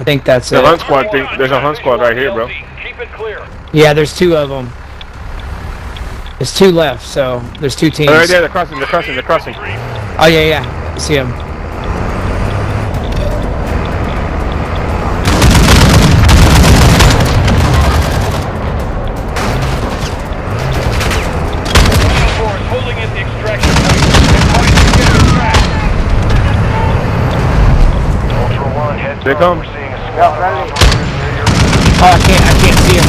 I think that's The it. hunt squad thing. There's a hunt squad right here, bro. Keep it clear. Yeah, there's two of them. There's two left, so there's two teams. Oh, right there, they're crossing, they're crossing, they're crossing. Oh yeah, yeah. I see him. Force holding at the extraction point. Advise you get on track. Ultra One, heads They come. Oh, I can't. I can't see him.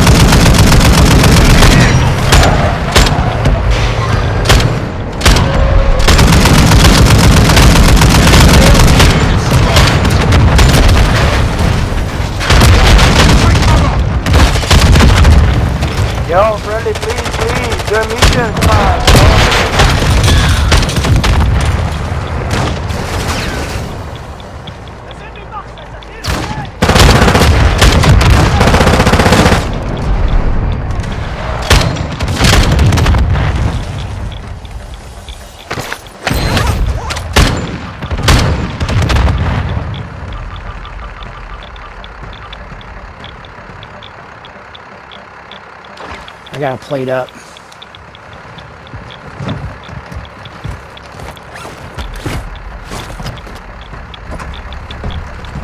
Yo, friendly, please, please, your mission, come I got a plate up.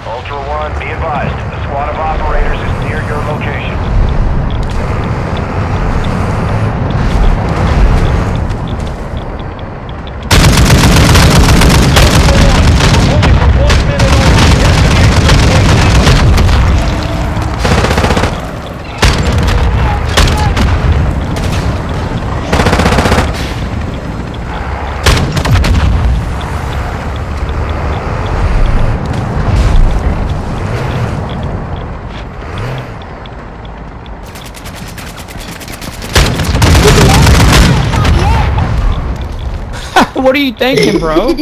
Ultra One, be advised. A squad of operators is near your location. What are you thinking, bro?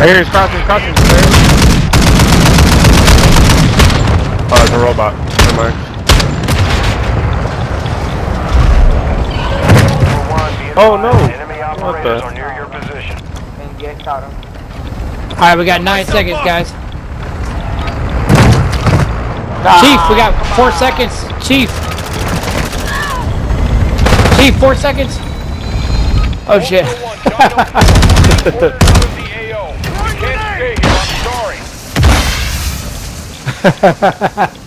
I hear he's crossing, crossing. There. Oh, it's a robot. Never mind. Ultra One, be Oh, advised. no. Enemy What operators the- are near your position. And get caught him. All right, we got nine seconds, guys. Ah. Chief, we got four seconds. Chief. Chief, four seconds. Oh shit. One, Dino Four. Ordered out of the AO. Can't stay here. I'm sorry.